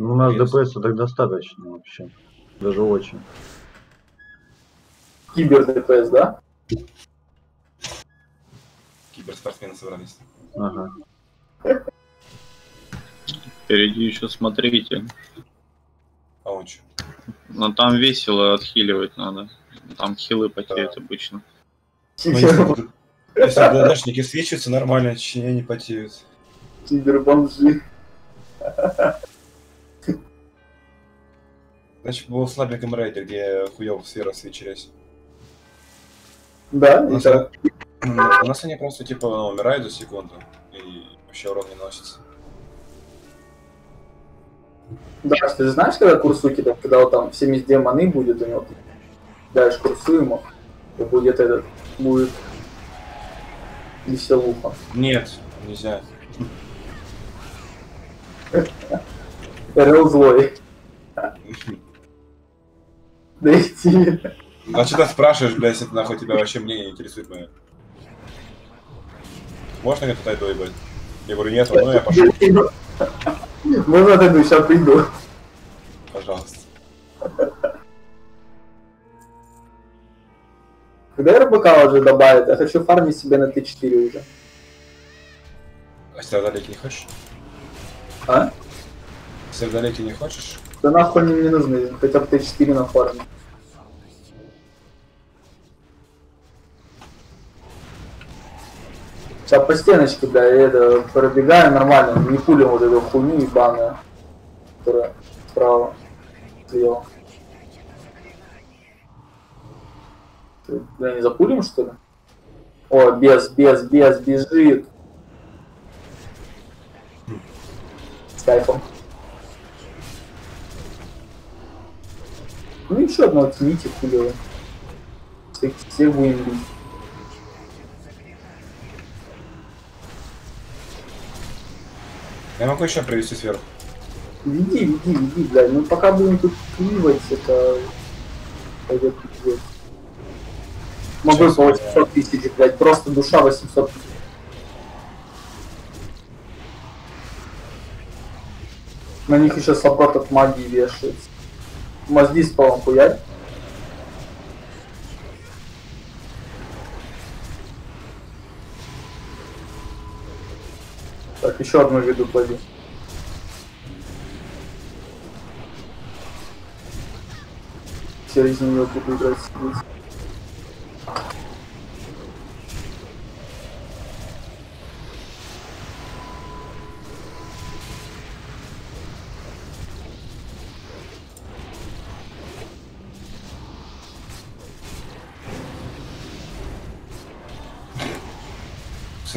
Ну, у нас Интересно. ДПС так достаточно вообще. Даже очень. Кибер ДПС, да? Киберспортсмены собрались. Ага. Впереди еще смотрите. А он что? Но там весело отхиливать надо. Там хилы потеют обычно. Кибер, Если ДДшники свечиваются, нормально, чечне не потеют. кибербомжи. Значит, был слабеньком рейде, где хуёво сфера свечились. Да, У и нас, так. у нас они просто типа ну, умирают за секунду и вообще урон не носится. Да, что ты знаешь, когда курсуки, там, когда вот там 72 маны будет у него, даешь курсу ему, и будет этот, будет веселуха. Нет, нельзя. РЛ злой. Да идти. А что ты спрашиваешь, блядь, если нахуй тебя вообще мнение не интересует мое? Можно мне тут отойду, ебать? Я говорю, нет, ну я пошел, Можно отойду, сейчас приду. пожалуйста. Когда РБК уже добавит, я хочу фармить себе на Т4 уже. А сердолики не хочешь? А? Сердолики не хочешь? Да нахуй они мне нужны, хотя бы Т4 на фарме. Сейчас по стеночке, бля, я это, пробегаю нормально, не пулим вот эту хуйню ебаную, которая справа, слева. Бля, не запулим, что ли? О, без, без, без, бежит. С кайфом. Ну еще одного тяните хулио. Всех, всех будем бить. Я могу еще привести сверху. Веди, веди, веди, блядь. Ну пока будем тут кливать, это пойдет пиздец. Могу по я- 800 тысяч, блядь, просто душа 800 тысяч. На них еще саппорт от магии вешается. Мозги с полом хуять. Так, еще одну виду клади. Из нее буду играть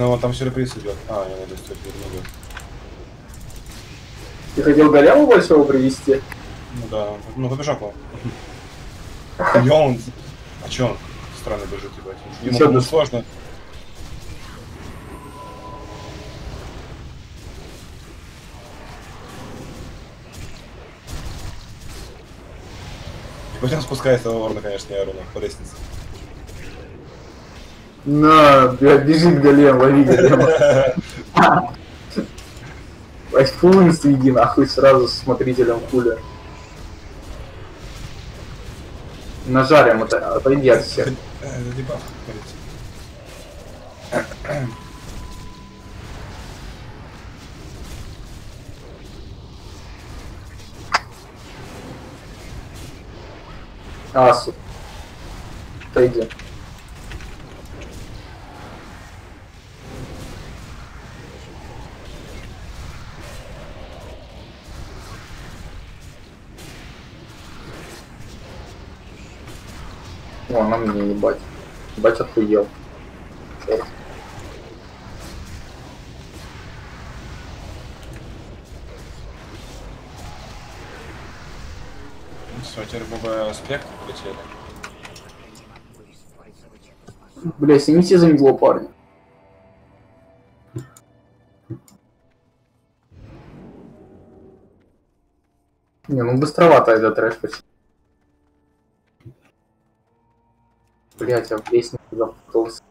сидеть. Снова там сюрприз идет. А, я надо стоит немного. Ты хотел голему большого привести? Ну да, ну побежал. И он... А чё он странно бежит, ебать? Ему было сложно. Ебать, он спускается в ворона, конечно, я по лестнице. На, бля, бежит голем, лови голема. Айфун сведи нахуй сразу с смотрителем кулер. Нажарим это, отойди от всех. Асу. Отойди. О, на мне ебать. Ебать охуел. Чёрт. Ну Все, теперь ББ спектр полетели. Бля, снимите за медло, парни. Не, ну быстровато это трэш почти. Блять, я в лестницу запутался.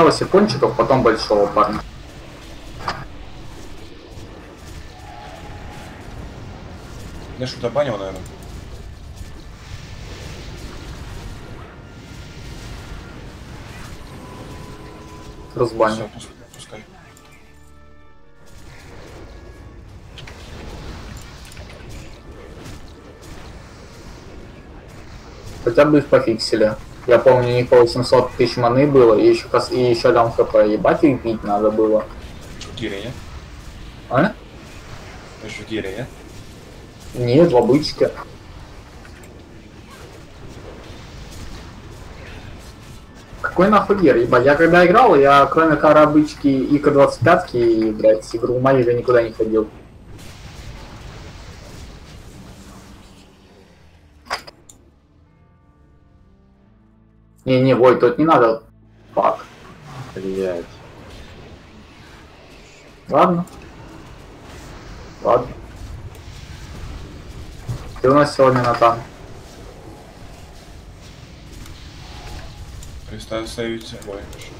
Сначала сифончиков, потом большого парня. Я что-то банил, наверное. Разбанил. Все, пускай. Хотя бы их пофиксили. Я помню, у них по 800 тысяч маны было, и еще, и еще там хп. Ебать их бить надо было. Не? А? Вы же в гире, не? Нет, в обычке. Какой нахуй гер, ебать, я когда играл, я кроме коробычки и К-25, и, блядь, игру в я никуда не ходил. Не-не, Вой, тут не надо. Фак. Блять. Ладно. Ладно. Ты у нас сегодня Натан. Представь, ставите. Ой, хорошо.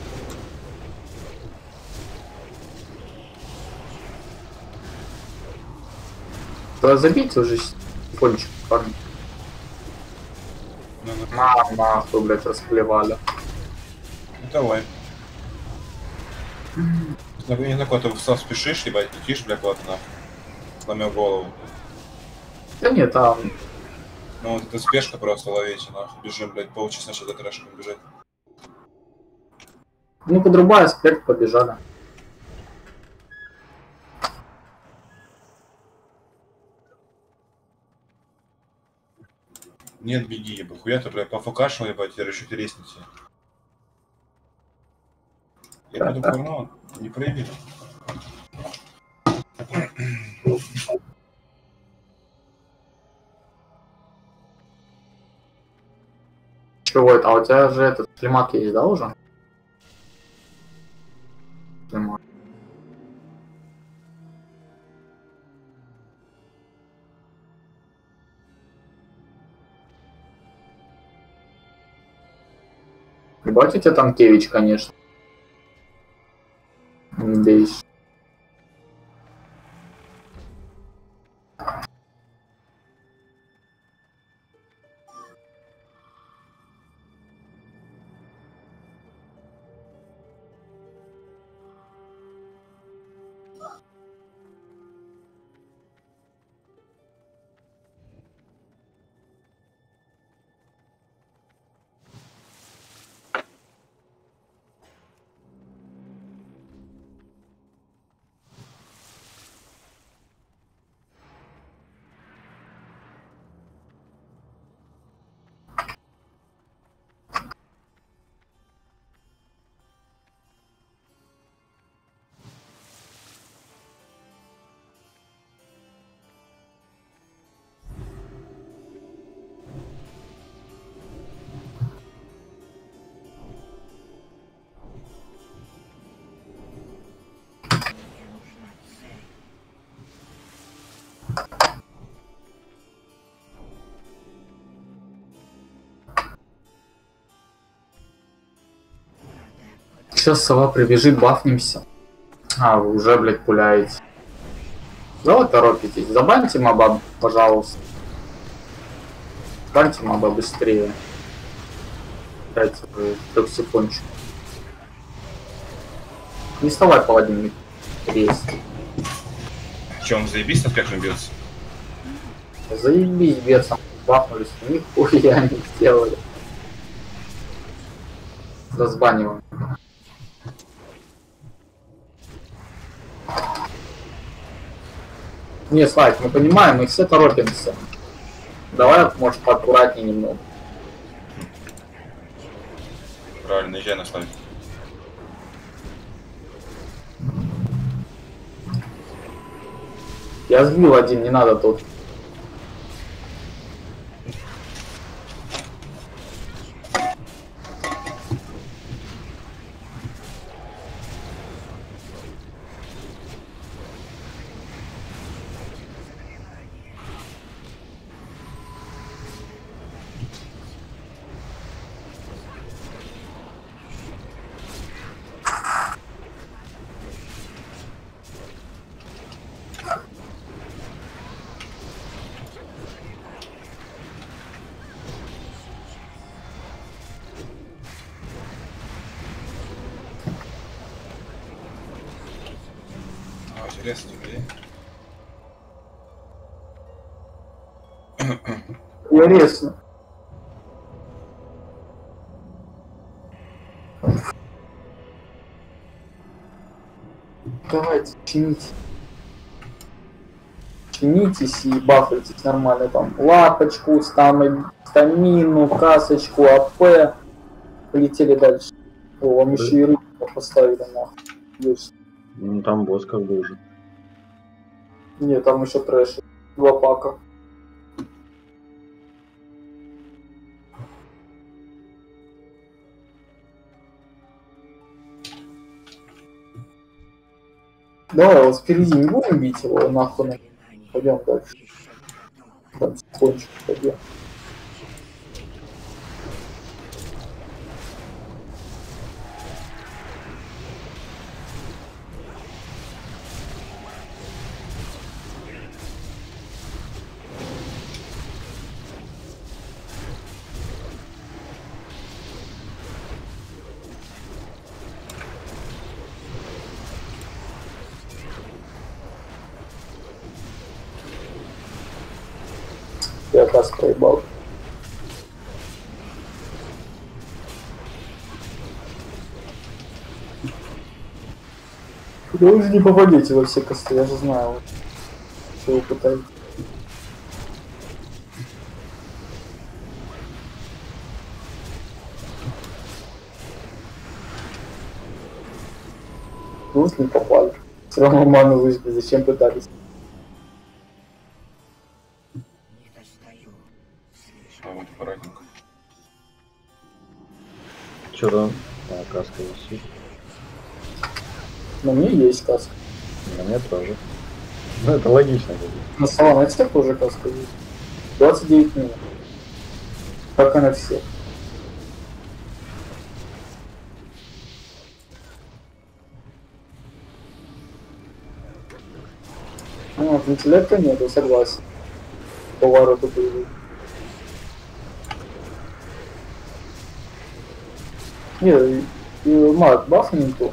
Да забейте уже фончик, парни. На, нахуй, блядь, расплевали. ну давай. Ну, не на кого ты сам спешишь, ебать, летишь, бля, куда-то нахуй. Сломя голову. Да нет, там Ну, вот это спешка просто ловите, нахуй. Бежим, блядь, полчаса сейчас до трэшка бежать. Ну, подрубая аспект побежали. Нет, беги, ебать. Хуя ты, блядь, пофокашил, ебать, я решил лестнице. Я буду курнул, не проявил. Чего это? А у тебя же этот климат есть, да, уже? Климат. Ебать у тебя Танкевич, конечно. Надеюсь. Сейчас сова прибежит, бафнемся. А, вы уже, блядь, пуляете. Да вы торопитесь. Забаньте моба, пожалуйста. Баньте моба быстрее. Дайте токсикончик. Не вставай, паладин, есть. Че, он заебись, как он бьется? Заебись, бесом. Бахнулись. Нихуя не сделали. Разбаниваем. Не, Слайк, мы понимаем, мы все торопимся. Давай, может, поаккуратнее немного. Правильно, езжай на слайд. Я сбил один, не надо тут. Интересно, где? Интересно. Давайте, чините. Чинитесь и бафайтесь нормально там. Лапочку, стам- стамину, касочку, АП. Полетели дальше. О, вам еще и рыбу поставили нахуй. Ну там босс как бы уже. Не, там еще трэш. Два пака. Давай, вот впереди не будем бить его, нахуй. на- Пойдем дальше. Там кончик пойдем. Кас проебал. Да вы же не попадете во все косты, я же знаю. Вот. Что вы пытаетесь. Вот не попали. Все равно ману выжгли, зачем пытались? На мне есть каска. На мне тоже. Ну это логично. На салонете тоже каска есть. 29 минут. И на всех. Ну, вот, интеллекта нету, согласен. Повороты были. Не, и, и маг бафнем то.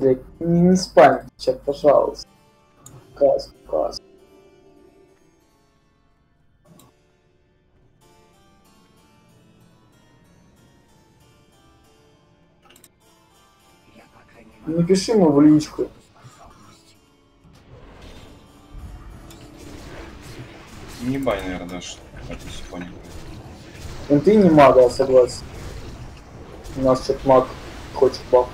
Блядь, спамь, чат, пожалуйста. Каску, каску. Напиши ему в личку. Не бай, наверное, дашь. Это. Ну ты не маг, согласен. У нас что-то маг хочет баф.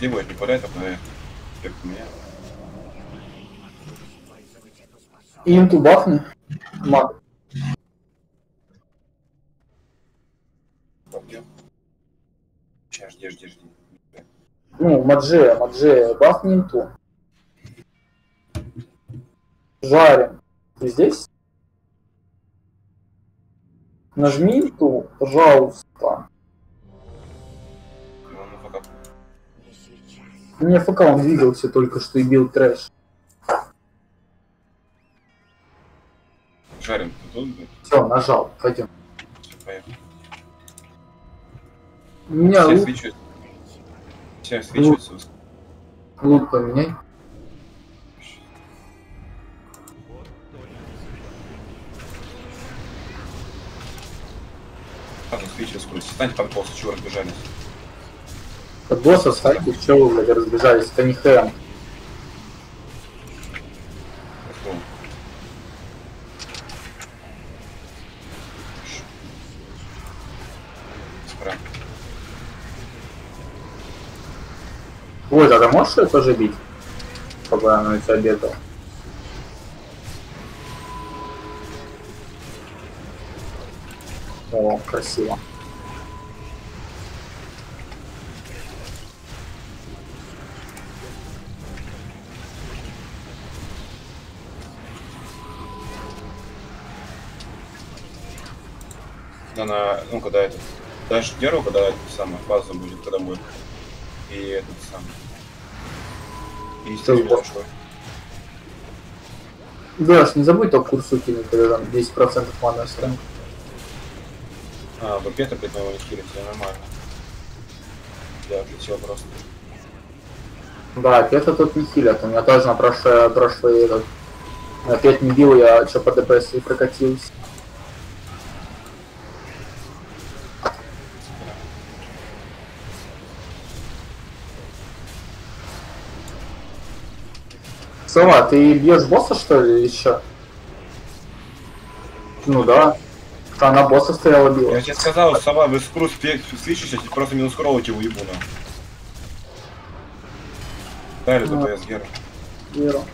Подожди, будет не падает, а подает. Эффект у меня. Инту бафни. Маг. Сейчас, жди, жди, жди. Ну, Маджея, Маджея, бафни инту. Жарим. Ты здесь? Нажми инту, пожалуйста. У меня ФК он двигался только что и бил трэш. Жарим, ты тут? блядь? Все, нажал, пойдем. Всё, поехали. У меня Все лут, свечи. Все свечи. лут поменяй. Ладно, свечи скорость. Стань под босса, чего разбежались. От босса станьте, что вы, блядь, разбежались, это не хэм. Ой, тогда можешь ее тоже бить? чтобы оно у тебя бегало. О, красиво. Когда на, ну, когда это, дальше Геру, когда это самое, фаза будет, когда будет. И этот самый. И Что было? большой. Даш, не забудь топ курсу кинуть, когда там 10% маны оставим. А, букет опять моего не хилит, все нормально. Я отлетел просто. Да, это тут не хилят. У меня тоже на прошлый, прошлый этот, опять не бил, я что по ДПС и прокатился. Сова, ты бьешь босса что ли еще? Ну да. Она босса стояла била. Я тебе сказал, сова, вы скрут слышишься, просто минус кроллите его ебуна. Дали Ну. ДПС Гера. Веру.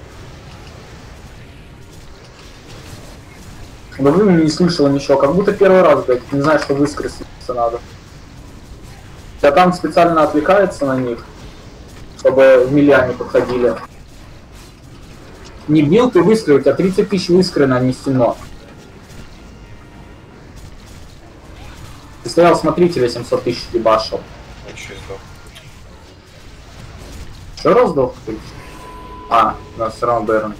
Да блин, не слышал ничего, как будто первый раз, блядь, не знаю, что выскреститься надо. Я там специально отвлекается на них, чтобы в миллиане подходили. Не бил ты в искры, у тебя 30 тысяч в искры нанесено. Ты стоял смотрителя 700 тысяч ебашил. Чё сдох. А, да, все равно Берн.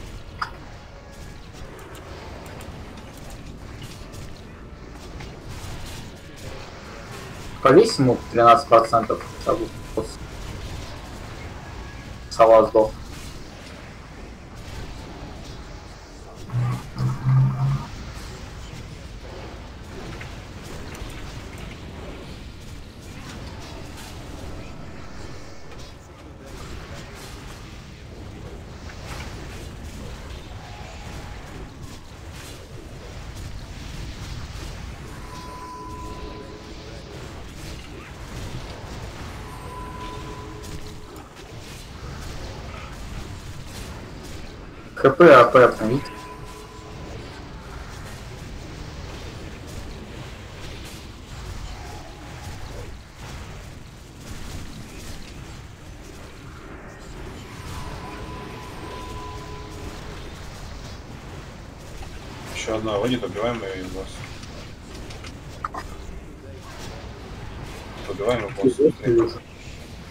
Повесь ему 13% хотя бы. Сова сдох. ХП, АП обновить. Еще одна выйдет, убиваем ее и босс. Убиваем его быстрее.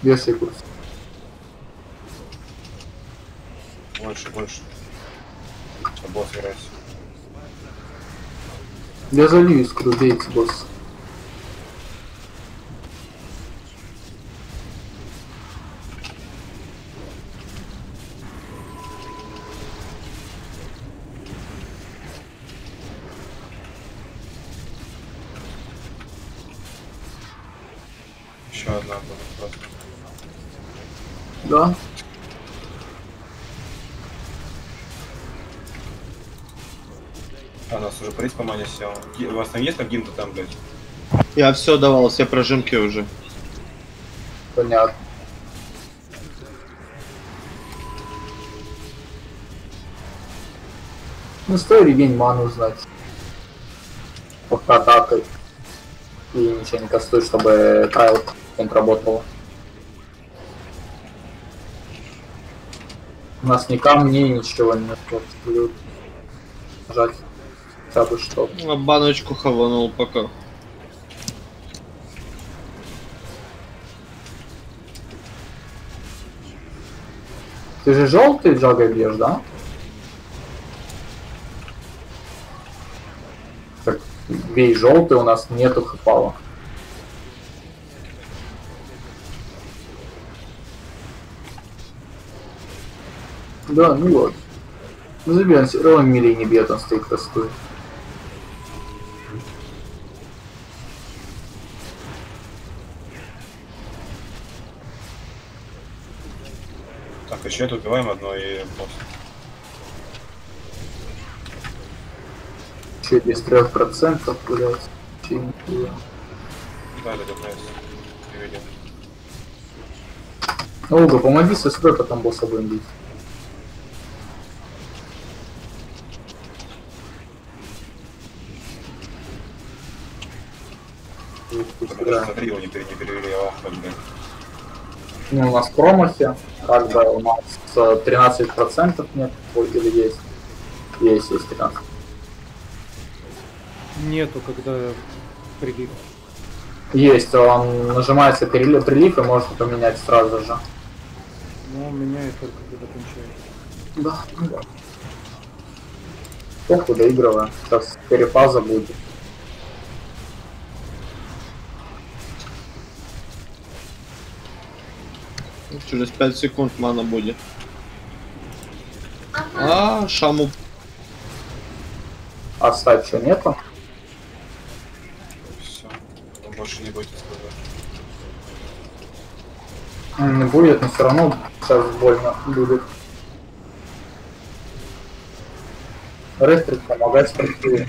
Версия курс. Больше, больше. Босс играется. Я залью искру, бейте босс. Ги- У вас там есть каким-то там, блядь? Я все давал, все прожимки уже. Понятно. Ну, стоит день ману знать. Под атакой. И ничего не кастуй, чтобы Кайл не работала. У нас ни камней, ничего плюс. Нажать. Хотя бы что. А баночку хаванул пока. Ты же желтый джагой бьешь, да? Так, бей желтый, у нас нету хпала. Да, ну вот. Ну он все равно мили не бьет, он стоит кастует. отвечает, убиваем одно и босс. Че, без трех процентов, блядь? Че, нихуя. Да, добавился. Приведем. Ну, Олга, помоги со строй, потом босса будем бить. Смотри, его не перевели, я ахуй, блядь. Ну, у нас промахи, как бы у нас э, 13% нет, ой, или есть? Есть, есть 13. Нету, когда прилив. Есть, он нажимается прилив, прилив и можно поменять сразу же. Но он меняет только когда кончается. Да, ну да. Ох, доигрываем. Сейчас перефаза будет. Через 5 секунд мана будет. А, шаму. Отстать что нету? Все. Больше не сказать. М, Не будет, но все равно сейчас больно будет. Рестрик помогать спортиву.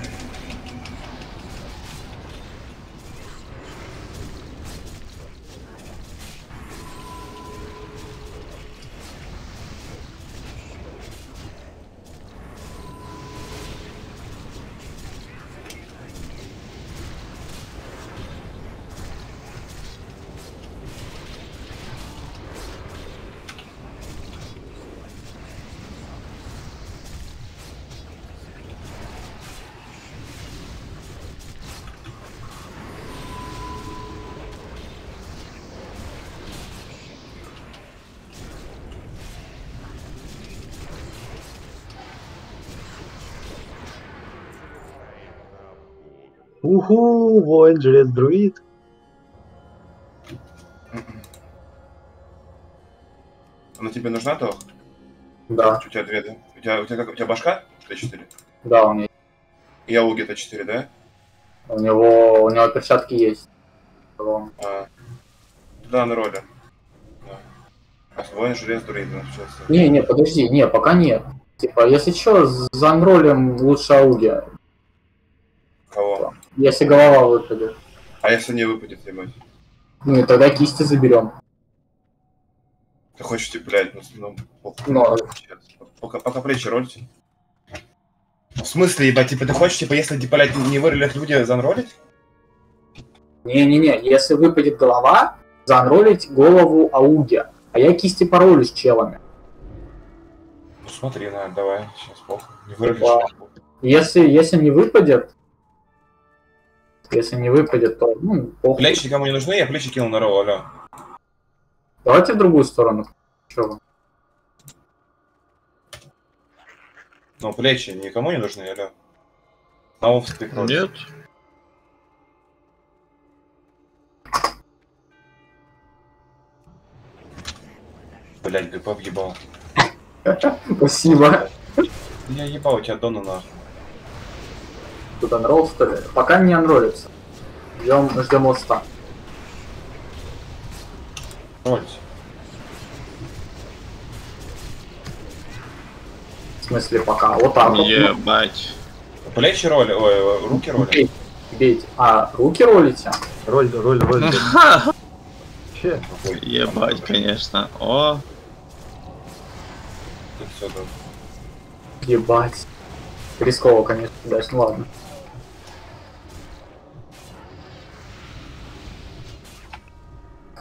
Уху, воин, жрец, друид. Она тебе нужна, то? Да, У тебя две, да? У тебя, у тебя, как, у тебя башка? Т4? да, у него, И ауги Т4, да? у него, у него перчатки есть. А, да, на роли. Да. А воин желез друид, начался. Не, не, подожди, не, пока нет. Типа, если что, за анролем лучше ауги. Если голова выпадет. А если не выпадет, ебать? Ну и тогда кисти заберем. Ты хочешь, типа, блядь, ну, ну похуй. Ну. Пока, пока плечи ролите. В смысле, ебать, типа, ты хочешь, типа, если, типа, блядь, не вырулят люди, занролить? Не-не-не, если выпадет голова, заанролить голову ауги. А я кисти паролю с челами. Ну, смотри, на, давай, сейчас, похуй. Не похуй. Если, если не выпадет, если не выпадет, то, ну, похуй. Плечи никому не нужны, я плечи кинул на ролл, алло. Давайте в другую сторону. Чё вы? Ну, плечи никому не нужны, алло. На офс прикрой. Нет. Блядь, ГП въебал. Спасибо. Я ебал, у тебя дона нахуй. Тут анролл, что ли? Пока не анролится. Ждем, ждем лста. Ролить. В смысле пока. Вот так вот. Ебать. Плечи роли, ой, руки роли. Бейте, бейте. А, руки ролите? Роль, роль, роль. Че? Ебать, конечно. О, Тут да. Ебать. Рисково, конечно, дальше, ну ладно.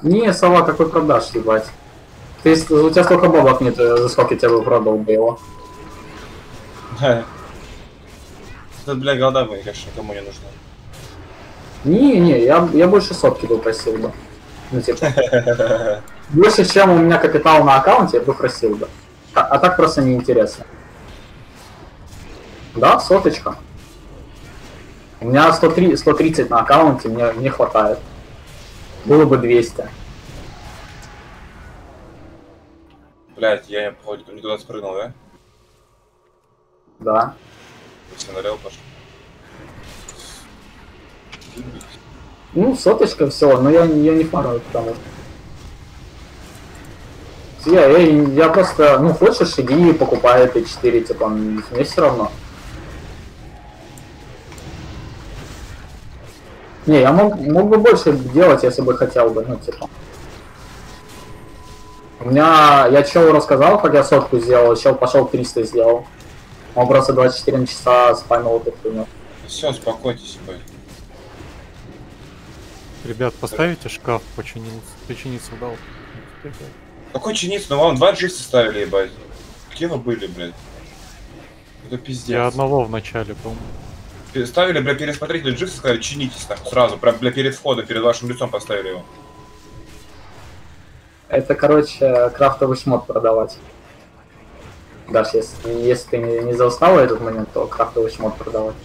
Не, сова, какой продаж, ебать. Ты, у тебя столько бабок нет, э, за сколько тебя бы продал бы его. Тут, бля, голда бы, конечно, никому не нужна. Не, не, я, я больше сотки бы просил бы. Ну, типа, больше, чем у меня капитал на аккаунте, я бы просил бы. А, а так просто неинтересно. Да, соточка. У меня 103, 130 на аккаунте, мне, мне хватает. Было бы 200. Блядь, я, походу, не туда спрыгнул, да? Да. Все налево пошел. Ну, соточка все, но я, я не фармлю, потому что... Я, я, я просто, ну, хочешь, иди и покупай эти 4, типа, мне все равно. Не, я мог, мог бы больше делать, если бы хотел бы, ну, типа. У меня, я челу рассказал, как я сотку сделал, чел пошел 300 сделал. Он просто 24 часа спамил эту хуйню. Все, успокойтесь, ебать. Ребят, поставите шкаф починился, починиться дал. Какой чиниц? Ну вам два джиса ставили, ебать. Где вы были, блядь? Это пиздец. Я одного в начале, по-моему. Ставили, бля, пересмотрели джиса, сказали, чинитесь так сразу. Прям, бля, перед входом, перед вашим лицом поставили его. Это, короче, крафтовый шмот продавать. Даш, если, если ты не, не застал этот момент, то крафтовый шмот продавать.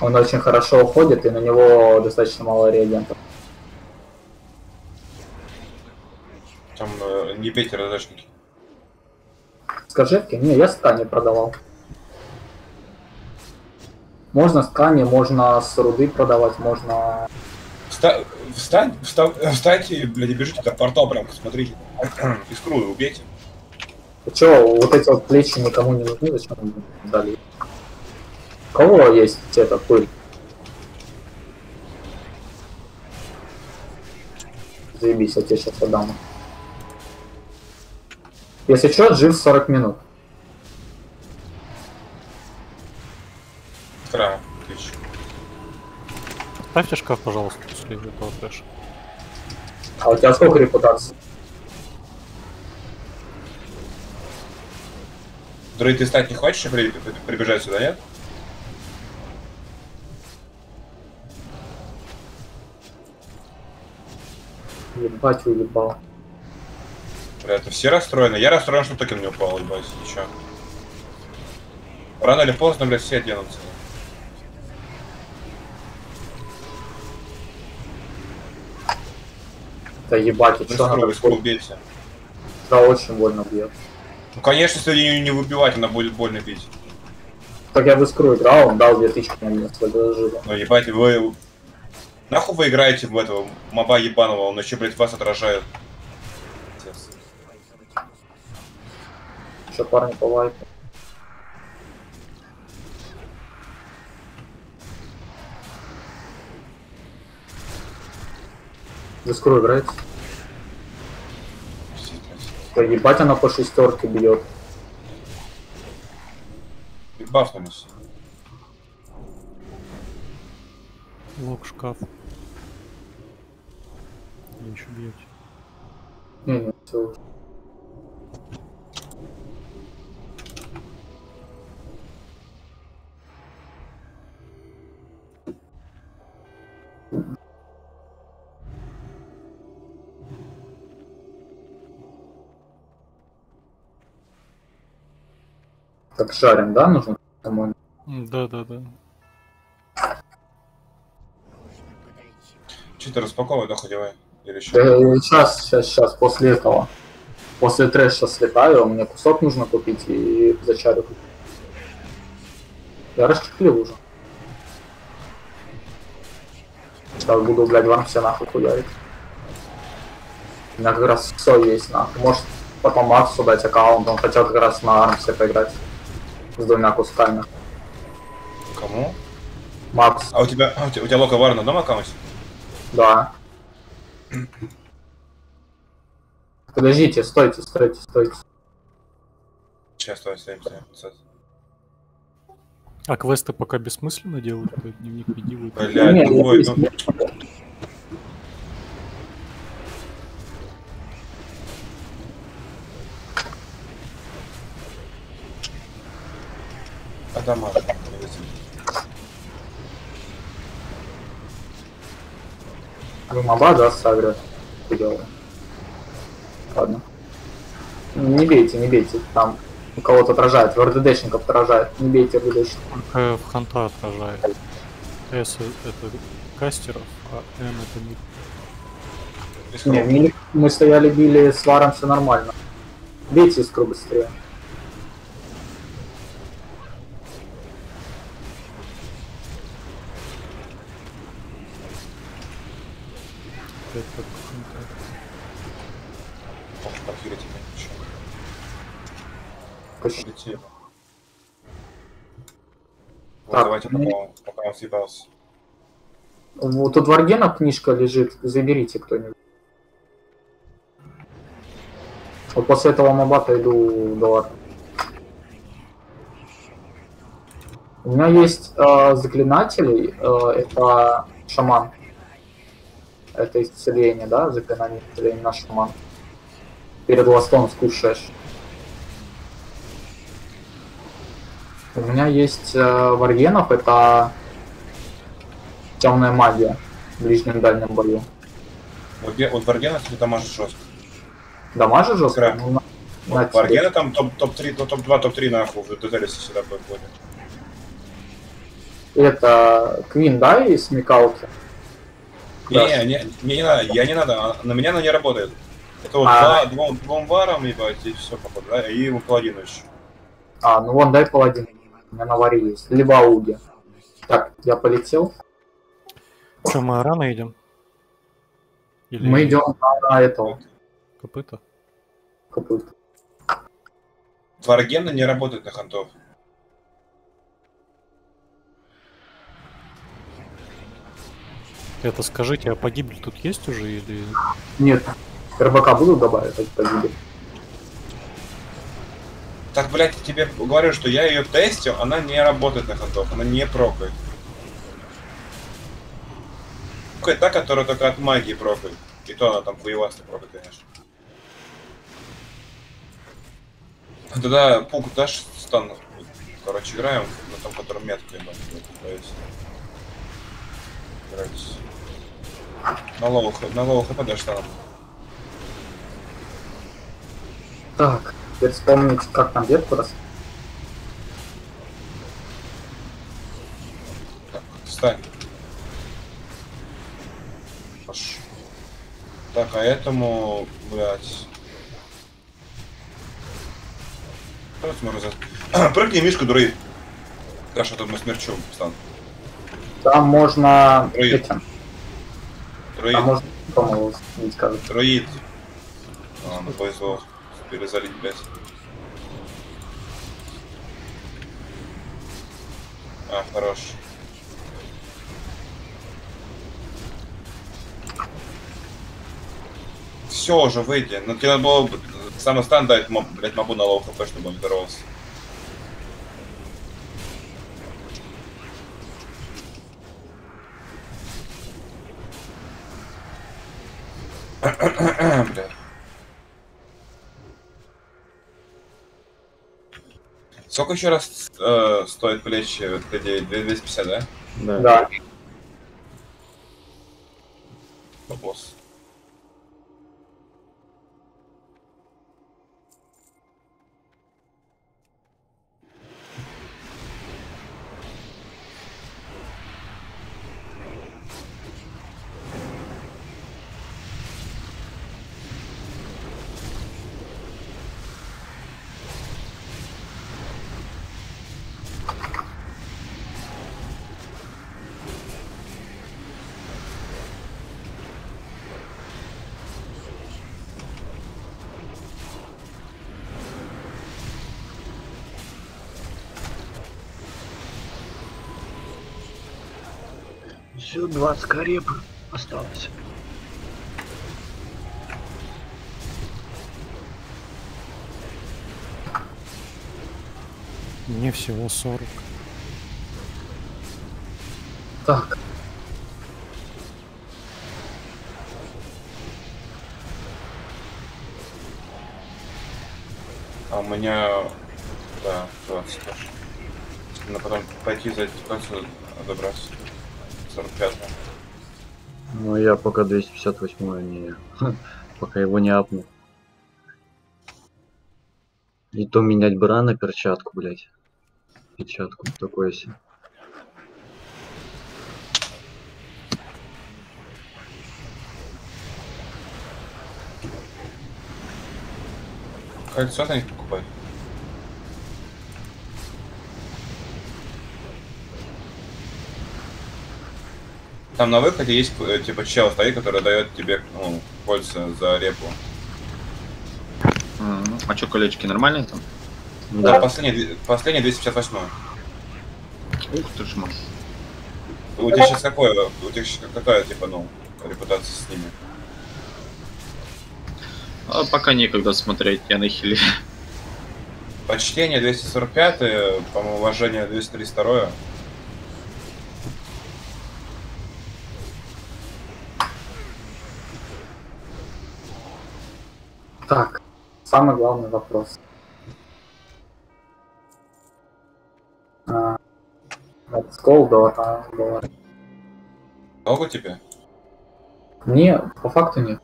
Он очень хорошо уходит, и на него достаточно мало реагентов. Там э, не бейте раздачники. Скажи, не, я скани продавал. Можно скани, можно с руды продавать, можно... Вста- Встань, встав- встаньте, блядь, и бежите до портал прям, смотрите. Искру убейте. Ты чё, вот эти вот плечи никому не нужны, зачем дали? У кого есть эта пыль? Заебись, я тебе сейчас отдам. Если что, жив 40 минут. Кра, ключ. Ставьте шкаф, пожалуйста, после этого трэша. А у тебя сколько репутаций? Дрей, ты стать не хочешь при- при- прибежать сюда, нет? Ебать, уебал. Бля, это все расстроены. Я расстроен, что токен не упал, ебать, ничего. Рано или поздно, блядь, все оденутся. Да ебать, и Ну, что искру убейте. Да очень больно бьет. Ну, конечно, если ее не выбивать, она будет больно бить. Так я в искру играл, он дал 2000 на меня. Но ебать, вы... Нахуй вы играете в этого моба ебаного, он еще, блядь, вас отражает. Еще парни по лайку. Искру играет. Ебать она по шестерке бьет. И бафнулись. Лог, шкаф. Вы еще бьете. Не, не, все. Так жарим, да, нужно? по-моему? Да, да, да. Че ты распаковывай, да, ходевай? Или еще? сейчас, сейчас, сейчас, после этого. После трэша слетаю, мне кусок нужно купить и зачарю купить. Я расчехлил уже. Сейчас буду, блядь, вам все нахуй хуярить. У меня как раз все есть, нахуй. Может, потом Максу дать аккаунт, он хотел как раз на Армсе поиграть. С двумя кусками. Кому? Макс, А у тебя, а у тебя, у тебя лока вар на одном аккаунте? да. Подождите, стойте, стойте, стойте. Сейчас, стой, стоим, стоим. пацан. А квесты пока бессмысленно делают, дневник веди. Блядь, я ну. Вытянет. Вы моба, да, с агро? Хуёво. Ладно. Не бейте, не бейте. Там у кого-то отражает, в РДДшников отражает. Не бейте РДДшников. Только в ханта отражает. С это кастеров, а М это не... Не, мили- мы стояли, били с варом, все нормально. Бейте искру быстрее. это как ханта. Может, подхилить тебя еще. Почти. Полетели. Вот, Так, давайте, ну- он съебался. Вот тут Варгена книжка лежит, заберите кто-нибудь. Вот после этого моба иду до Варга. У меня есть э, заклинатели, э, это шаман. Это исцеление, да? Заклинание исцеления на шаман. Перед ластом скушаешь. У меня есть э, варгенов, это темная магия в ближнем дальнем бою. Вот, ге- вот Варгена, кстати, дамажит жестко. Дамажа жестко? Крэп. Ну, Вот тебе. Варгена там топ- топ-3, топ топ-2, топ-3 нахуй в Деталисе всегда выходит. Это Квин, да, из смекалки? Не, не, не, не, не надо, я не надо, а на меня она не работает. Это вот А. два, двум, двум варам, ебать, и все, походу, да, и у паладину еще. А, ну вон, дай паладин. У меня на варе есть. Либо ауги. Так, я полетел. Че, мы рано идем? Или Мы идем на этого копыта? копыта. Варгена не работает на хантов. Это скажите, а погибель тут есть уже или... Нет, РБК буду добавить, так погибель. Так, блядь, я тебе говорю, что я ее тестил, она не работает на хантов, она не прокает. Прокает та, которая только от магии прокает. И то она там хуевастая прокает, конечно. Тогда пук дашь stun. Короче, играем на том, котором есть. Играть. На low, на low HP дашь станом. Так, теперь вспомнить, как там ветку раз. Так, встань. Так, а этому, блядь. Прыгни, друид. Да, что тут мы смерчу, стан. Там можно Друид. этим. Друид, Там можно, по-моему, сменить, кажется. друид. А, ну повезло. Перезалить, блядь. А, хорош. Все уже, выйди. Ну тебе надо было бы- самый стан дать, моб, блядь, мобу на лоу хп, чтобы он здоровался. Сколько еще раз э, стоит плечи в ТД? 250, да? Да. Да. Бабос. Еще 20 кареп осталось. Мне всего 40. Так, А у меня... Да, 20 тоже. Надо потом пойти за эти кольца добраться. 45 Ну я пока 258 не... пока его не апнул. И то менять бра на перчатку, блять. Перчатку, такое себе. Кольцо на них покупать. Там на выходе есть э, типа чел стоит, который дает тебе ну, кольца за репу. М, А что, колечки нормальные там? Ну Да, да. последний, последний 258. Ух ты ж мой. У тебя сейчас какое? У тебя сейчас какая, типа, ну, репутация с ними? А пока некогда смотреть, я на хиле. Почтение 245, по-моему, уважение 232. Так, самый главный вопрос. А, Dota, Dota. Много тебе? Не, по факту нет.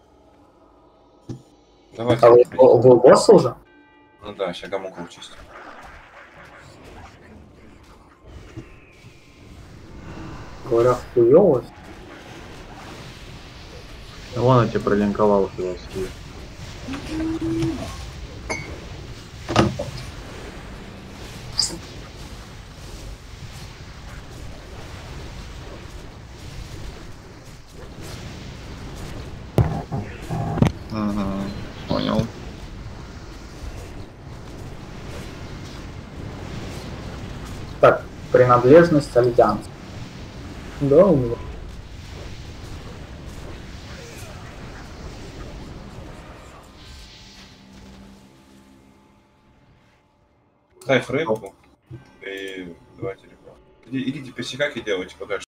Давайте. А вы, вы босс уже? Ну да, сейчас гамуку чистим. Говорят, хуёво. Вон я тебе пролинковал философию. Принадлежность Альянс. Да, у меня. Ставь рыбку и рыбку. Иди- Идите пересекайте делайте подальше.